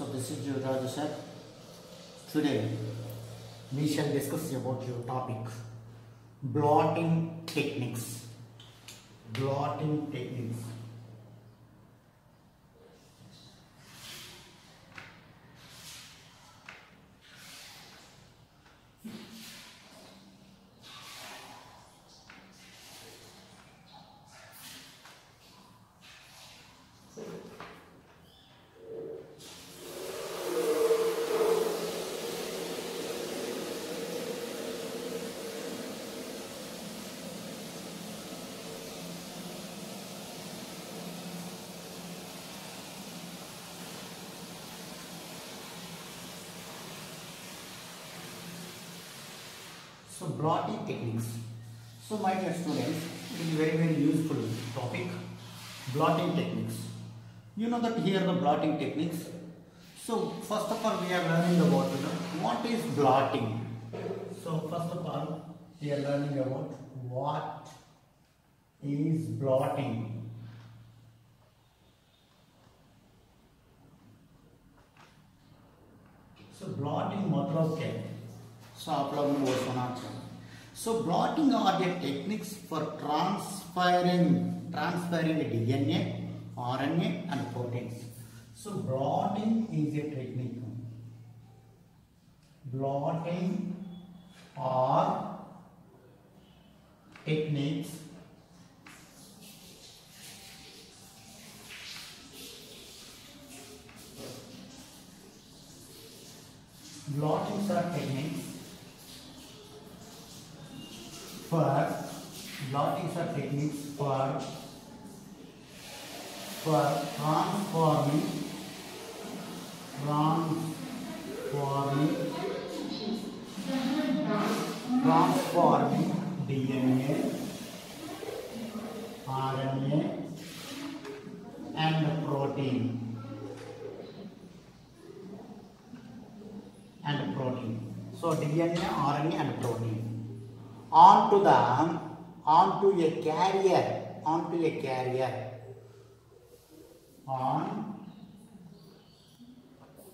So this is your Raja sir. Today we shall discuss about your topic blotting techniques. Blotting techniques. So blotting techniques. So my dear students, it is very very useful topic, blotting techniques. You know that here the blotting techniques. So first of all we are learning about you know, what is blotting. So first of all we are learning about what is blotting. So blotting macroscope सो आप लोगों ने वो सुना so blotting are the techniques for transferring transferring DNA RNA and proteins so blotting is a technique blotting are techniques blotting are techniques for blotting are techniques for for transforming transforming transforming DNA RNA and protein and protein. So DNA, RNA and protein. Onto the onto a carrier, onto a carrier, on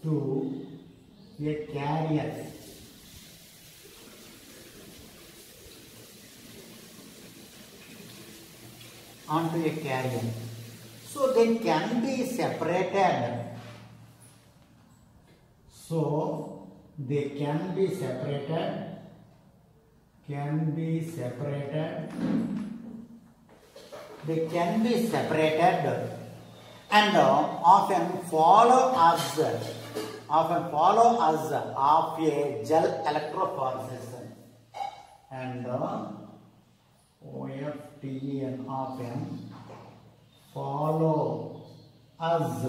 to a carrier. Onto a carrier. So they can be separated. So they can be separated can be separated. They can be separated. And uh, often follow us often follow us of a gel electrophoresis. And uh, OFTE and often follow us.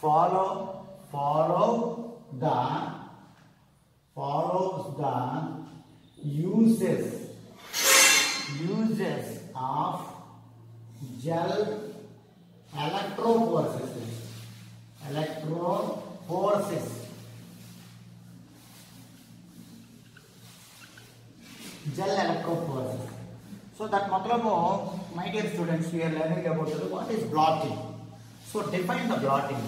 Follow follow about what is blotting so define the blotting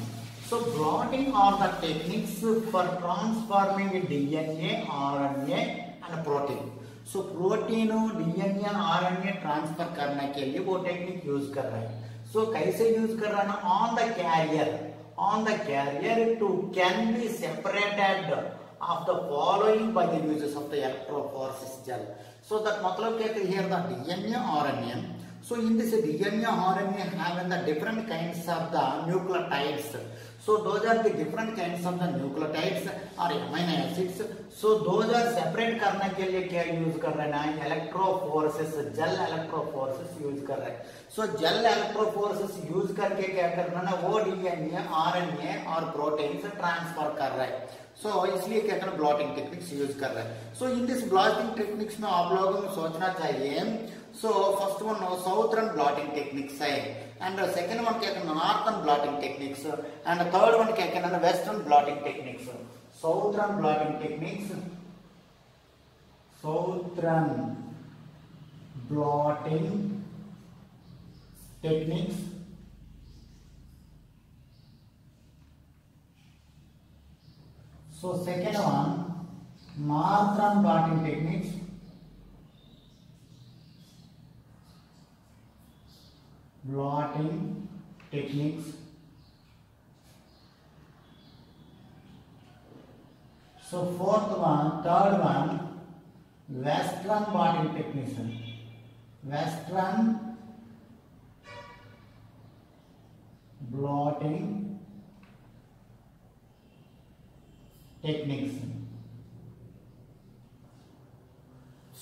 so blotting are the techniques for transforming DNA, RNA and protein. So protein DNA RNA transfer करने के लिए वो technique use कर रहा है so, कैसे use कर रहा है ना on the carrier on the carrier to can be separated of the following by the uses of the electrophoresis gel. So that मतलब क्या here the DNA RNA. So in this DNA RNA having the different kinds of the nucleotides. So those are the different kinds of the nucleotides or amino acids. So those are separate करने के लिए क्या use कर रहे हैं electrophoresis gel electrophoresis use रहे हैं so gel electrophoresis use करके क्या करना ना वो DNA RNA और proteins transfer कर रहे हैं सो so, इसलिए क्या करना ब्लॉटिंग टेक्निक्स यूज़ कर रहे हैं so in this blotting techniques में आप लोगों को सोचना चाहिए So first one uh, southern blotting techniques eh? and the second one is northern blotting techniques eh? and the third one is western blotting techniques. Eh? Southern blotting techniques. Southern blotting techniques So second one, Northern blotting techniques. Blotting techniques. So fourth one, third one, western blotting techniques. Western blotting techniques.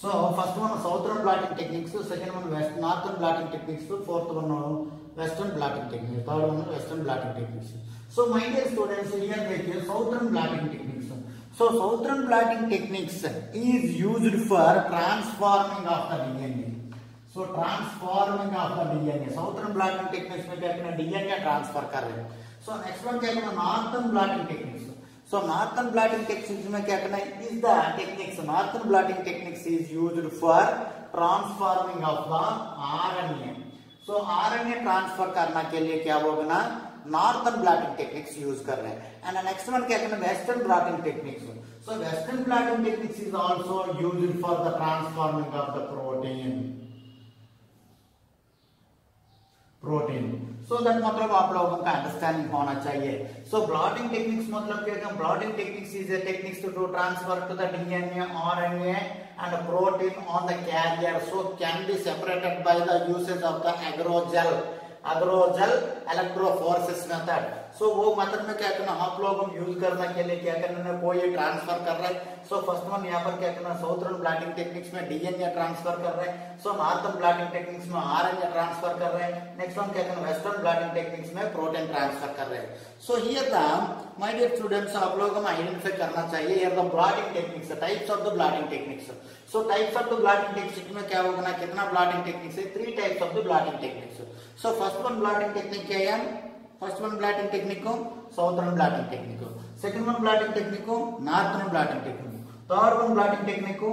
So first one southern blotting techniques, second one west northern blotting techniques, fourth one uh, western blotting techniques, third one western blotting techniques. So my dear students, here they give southern blotting techniques. So southern blotting techniques is used for transforming of the DNA. So transforming of the DNA. Southern blotting techniques में क्या करना DNA transfer कर रहे हैं. So next one क्या करना northern blotting techniques. So northern blotting techniques में क्या करना है is the techniques northern blotting techniques is used for transforming of the RNA. So RNA transfer करना के लिए क्या होगा नॉर्थन ब्लॉटिंग टेक्निक्स यूज़ कर रहे हैं एंड नेक्स्ट वन क्या करना western blotting techniques so western blotting techniques is also used for the transforming of the protein protein so that मतलब आप लोगों का अंडरस्टैंडिंग होना चाहिए सो ब्लॉटिंग टेक्निक्स मतलब blotting techniques is a techniques to transfer to the DNA RNA and protein on the carrier so can be separated by the usage of the agrogel agrogel electrophoresis method so वो method में क्या करना आप लोग हम use करने के लिए क्या करना है कोई ट्रांसफ़र कर रहे हैं। सो फ़र्स्ट वन यहाँ पर क्या करना साउथर्न ब्लॉटिंग टेक्निक्स में डीएनए ट्रांसफ़र कर रहे हैं। सो नॉर्थर्न ब्लॉटिंग टेक्निक्स में आरएनए ट्रांसफ़र कर रहे हैं। नेक्स्ट वन क्या करना वेस्टर्न ब्लॉटिंग टेक्निक्स में प्रोटीन ट्रांसफ़र कर रहे हैं। So here the my dear students आप लोग हम आइडेंटिफाई करना चाहिए। Here the blotting techniques types of the blotting techniques so types of the blotting techniques में क्या होगा ना, कितना ब्लॉटिंग टेक्निक्स है? Three types of the blotting techniques so first one blotting technique क्या है? First one blotting technique southern blotting technique. Second one blotting technique, northern blotting technique. Third one blotting technique,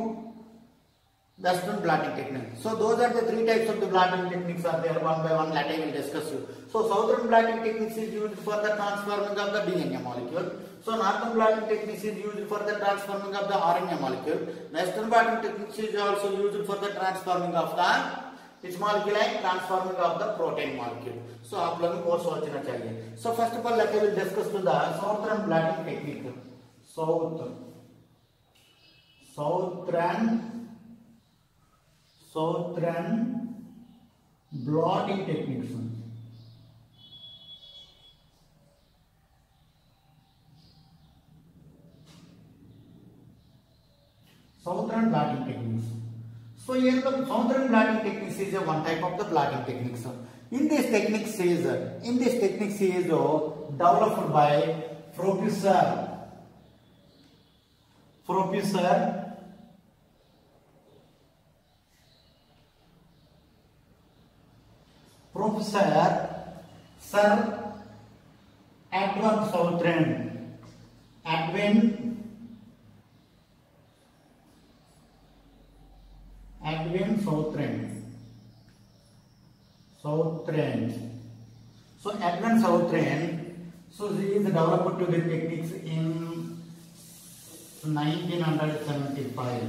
western blotting technique. So those are the three types of the blotting techniques are there one by one that I will discuss you. So southern blotting techniques is used for the transforming of the DNA molecule. So northern blotting techniques is used for the transforming of the RNA molecule. Western blotting techniques is also used for the transforming of the which molecule है transforming of the protein molecule. So आप लोगों को सोचना चाहिए. So first of all let me discuss to the southern blotting technique. South southern southern blotting techniques. Southern blotting techniques. So here the southern blotting techniques is a one type of the blotting techniques. In this technique is in this technique is developed by Professor Professor Professor Sir Edwin Southern Edwin Edwin Southern. Southern. So Edwin Southern, so he is developed to the techniques in 1975.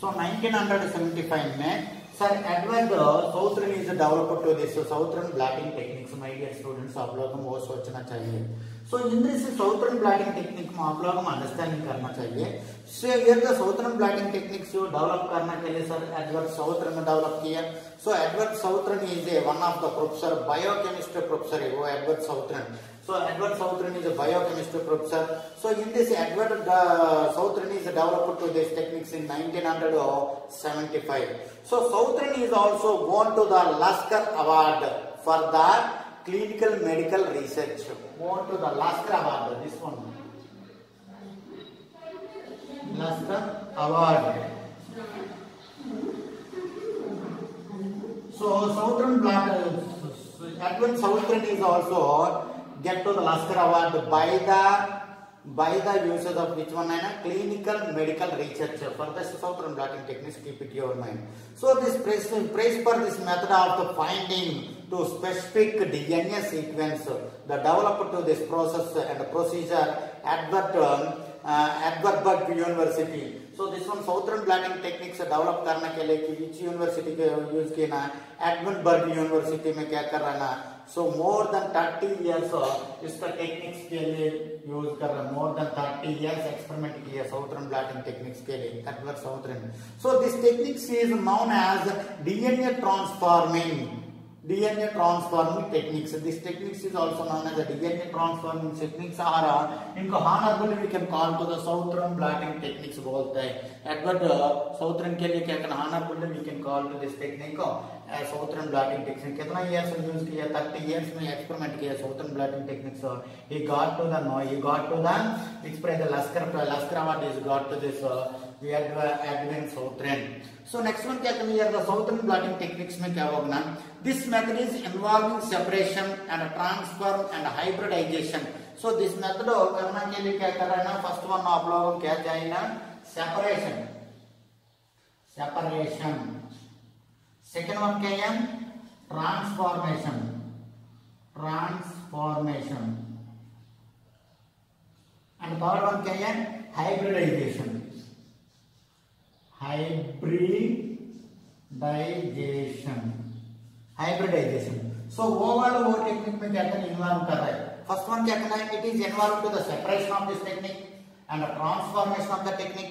So 1975 में sir Edward Southern is developed to this Southern blotting techniques my dear students आप लोगों को वो सोचना चाहिए so in this Southern blotting technique को understanding करना चाहिए so the Southern blotting techniques जो डेवलप करने के लिए सर एडवर्ड साउथर्न ने डेवलप किया so Edward Southern is a one of the professor biochemistry professor है वो एडवर्ड So Edward Southern is a biochemistry professor. So in this Edward uh, Southern is developed to this techniques in 1975. So Southern is also won to the Lasker Award for the clinical medical research. Won to the Lasker Award. This one. Lasker Award. So Southern Black, uh, Edward Southern is also get to the Lasker Award by the by the uses of which one and clinical medical research for the southern blotting techniques keep it your mind so this praise, praise for this method of the finding to specific dna sequence the developed to this process and procedure advert um, Edinburgh university so this one Southern blotting techniques develop करने के लिए विच university के use किया ना एडवर्बर्ग university में क्या कर रहा ना so more than thirty years इसका टेक्निक्स के लिए यूज़ कर रहा more than thirty years experiment किया साउथर्न ब्लैटिंग टेक्निक्स के लिए Edward Southern so this techniques is known as DNA transforming DNA transforming techniques. This techniques is also known as DNA transforming techniques uh, इनको honorably we can call to the southern blotting techniques बोलते हैं Edward southern के लिए क्या करना honorably we can call to this technique को Southern blotting technique कितना years use किया 30 इयर्स में एक्सपेरिमेंट किया साउथर्न ब्लॉटिंग uh, करना है में क्या होगा ना this method is involving separation and transfer and hybridization so this method करना के लिए क्या कर रहा है ना first one आप लोगों को क्या चाहिए ना separation separation second one है? Transformation. Transformation. And third one है? Hybridization. हाइब्रिडाइजेशन सो वो वाला वो टेक्निक में क्या करना इन्वॉल्व कर रहा है. फ़र्स्ट वन क्या करना है? It is involve to the separation of this technique and transformation of the technique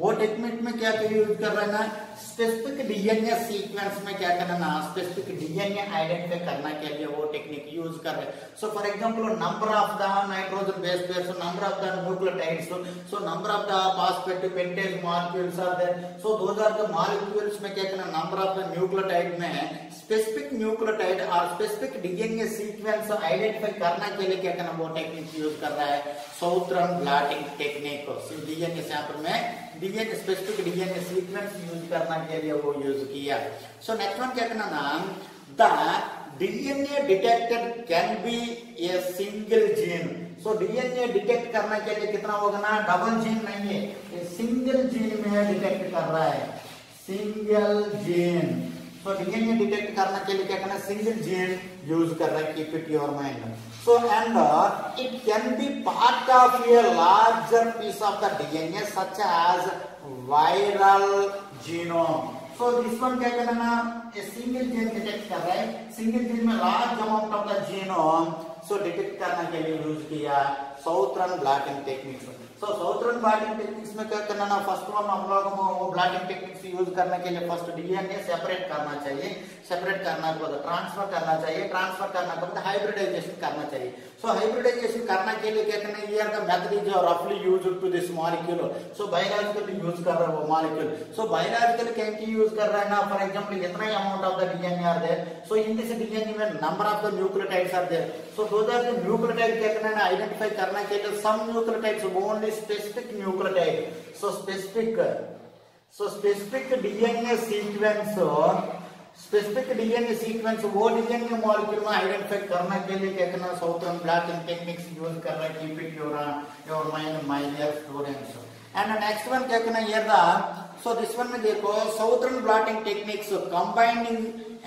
वो टेक्निक में क्या यूज़ कर रहे हैं स्पेसिफिक डीएनए सीक्वेंस में क्या करना ना? स्पेसिफिक डीएनए आइडेंटिफाई करने के लिए वो टेक्निक यूज़ कर रहे हैं। So for example number of the nitrogen base pairs number of the nucleotides so number of the phosphate pentose molecules are there so those are the molecules में क्या करना नंबर ऑफ़ द न्यूक्लियोटाइड में specific nucleotide और specific DNA sequence identify करने के लिए क्या करना वो टेक्निक यूज़ कर रहा है। Southern blotting technique DNA sample में DNA specific DNA sequence use करने के लिए वो यूज़ किया। सो नेक्स्ट वन क्या करना नाम the DNA detected can be a single gene so DNA detect करने के लिए कितना होगा ना? डबल जीन नहीं है। सिंगल जीन में डिटेक्ट कर रहा है। सिंगल जीन तो रिंगिंग डिटेक्ट करने के लिए क्या करना सिंगल जीन यूज़ कर रहे हैं keep it your mind so and it can be part of a larger piece of the DNA such as viral genome so this one क्या करना ना? ए सिंगल जेल डिटेक्ट कर रहे single gene में large amount of the genome so detect करने के लिए use किया Southern blocking techniques so Southern blotting techniques में क्या करना ना फ़र्स्ट वन हम लोग वो ब्लॉटिंग टेक्निक्स यूज़ करने के लिए फ़र्स्ट डीएनए सेपरेट करना चाहिए। सेपरेट करना के बाद ट्रांसफ़र करना चाहिए। ट्रांसफ़र करना के बाद हाइब्रिडाइजेशन करना चाहिए। सो हाइब्रिडाइजेशन करने के लिए क्या करना ये द मेथड इज़ रफली use to this molecule so biological use कर रहा है वो मॉलिक्यूल सो बायोलॉजिकल क्या यूज़ कर रहा है ना फॉर एग्जांपल इतना amount of the DNA are there so in this DNA में number of the nucleotides are there those are the nucleotide क्या करना है आइडेंटिफाई करने के लिए some nucleotides only specific nucleotide. So specific, so specific DNA sequence specific DNA sequence वो DNA molecule में identify करने के लिए क्या करना साउथर्न ब्लॉटिंग टेक्निक्स यूज़ कर रहा है keep it your your mind my dear students and next one क्या करना here the so this one में देखो Southern blotting techniques combining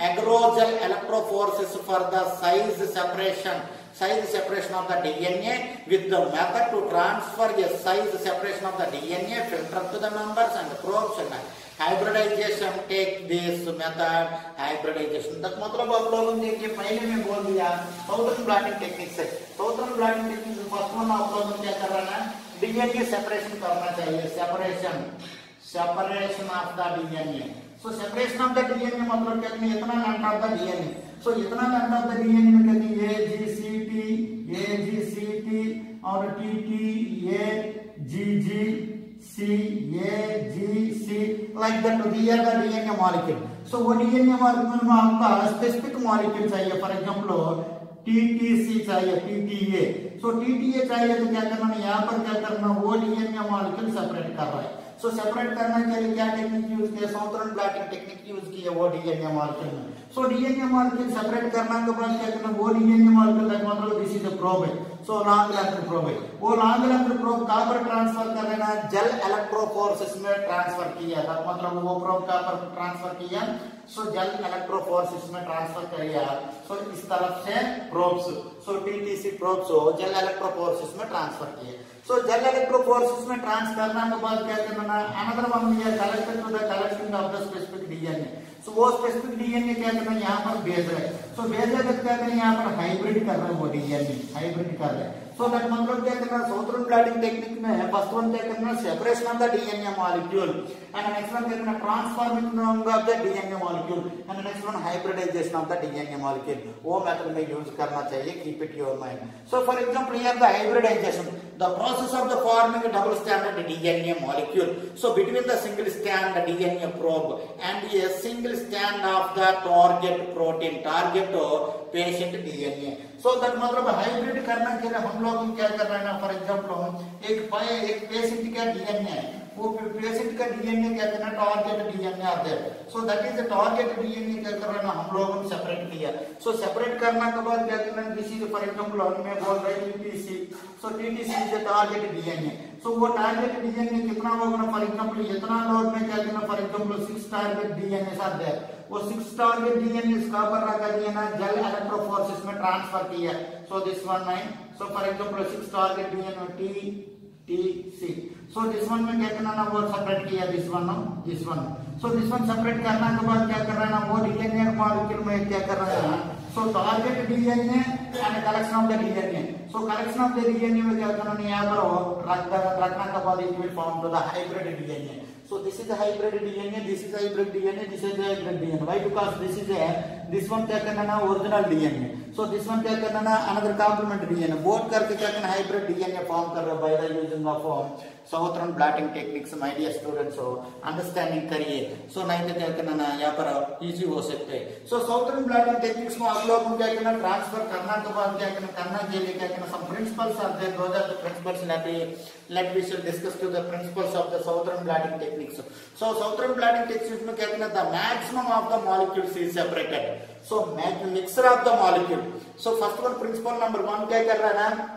agrogel electrophoresis for the size separation size separation of the DNA with the method to transfer the size separation of the DNA, filter to the members and probes and hybridization take this method hybridization तक मतलब आप लोगों ने देखिए पहले में बोल दिया साउथर्न ब्लॉटिंग टेक्निक से Southern blotting technique first one आप लोगों क्या कर रहा है डीएनए सेपरेशन करना चाहिए separation separation of the DNA so separation of the DNA मतलब क्या इतना length of the DNA so इतना लेंथ ऑफ़ द डीएनए में कहते हैं A G C T A G C T और T T A G G C A G C like that here the DNA molecule so वो DNA molecule में आपका specific molecule चाहिए। For example TTC चाहिए TTA so TTA चाहिए तो क्या करना है? यहाँ पर क्या करना वो डीएनए मॉलिक्यूल सेपरेट कर रहा है। सो सेपरेट करने के लिए क्या टेक्निक यूज़ किया साउथर्न ब्लॉटिंग टेक्निक यूज़ की है वो डीएनए मॉलिक्यूल में सो डीएनए मॉलिक्यूल सेपरेट करने के बाद क्या करना, वो डीएनए मॉलिक्यूल का मतलब दिस इज़ अ प्रोब है सो लॉन्ग लेंथ प्रोब है वो लॉन्ग लेंथ प्रोब कहाँ पर ट्रांसफ़र कर हैं जेल इलेक्ट्रोफोर्सेस में ट्रांसफ़र किया था। मतलब वो प्रोब कहाँ पर ट्रांसफ़र किया? सो जेल इलेक्ट्रोफोर्सेस में ट्रांसफ़र किया सो इस तरफ़ से probes so TTC probes gel electrophoresis में ट्रांसफ़र किए सो जल इलेक्ट्रो फोर्स में ट्रांस करना के बाद क्या करना another one are collected to the collection of the specific DNA so वो स्पेसिफिक डीएनए क्या करना यहाँ पर भेज रहे सो भेज रहे क्या करना यहाँ पर हाइब्रिड कर रहे हैं वो डीएनए हाइब्रिड कर रहे हैं। सो दैट मतलब क्या करना साउथर्न ब्लडिंग टेक्निक में है फ़र्स्ट वन क्या करना separation of the DNA molecule and next one क्या करना transformation of the DNA molecule and next one hybridization of the DNA molecule वो मेथड में यूज़ करना चाहिए keep it your mind so for example here the hybridization the process of the forming a double stranded DNA molecule. So between the single strand DNA probe and a single strand of the target protein, target patient DNA. So that मतलब hybrid करने के लिए हम लोग क्या कर रहे हैं ना फॉर एग्ज़ाम्पल एक एक पेशेंट का डीएनए है वो पेशेंट का डीएनए क्या करना टारगेट डीएनए आते हैं। So that is target DNA क्या कर रहे हैं हम लोगों ने सेपरेट किया। सो सेपरेट करने के बाद क्या करना दिस इज़ फॉर एग्जांपल हमने बोल रहे हैं TTC so TTC is target DNA so वो टारगेट डीएनए कितना होगा फॉर एग्जांपल इतना लोड में क्या करना for example six target DNA आते हैं वो सिक्स टारगेट डीएनए कहाँ पर रखा दिया ना जेल इलेक्ट्रोफोर्सिस में ट्रांसफ़र किया so this one nine so for example six target DNA T T C so this one में क्या करना ना वो सेपरेट किया this one this one so this one separate करने के बाद क्या कर रहा है ना, वो डीएनए मॉलिक्यूल में क्या कर रहा है so target DNA and collection of the DNA so collection of the DNA में क्या करना है यहाँ पर रख रखने के बाद it will form to the hybrid DNA So this is a hybrid DNA, this is a hybrid DNA, this is a hybrid DNA. Why? Because this is a this one क्या करना ना original DNA so this one क्या करना ना another complement DNA boat करके क्या करना hybrid DNA form कर रहे by the using of Southern blotting techniques my dear students understanding करिए. सो नाइंथ क्या करना ना, यहाँ पर इजी हो सकते सो सहोत्रन ब्लॉटिंग टेक्निक्स को आप लोग क्या करना ट्रांसफ़र करना तो बाद क्या करना करना के लिए क्या करना सम प्रिंसिपल्स ऑफ़ द दो हज़ार principles Neti let we should discuss to the principles of the Southern blotting techniques so Southern blotting techniques में क्या करना the maximum of the molecules is separated So make mixture of the molecule. So first one principle number one क्या कर रहा है ना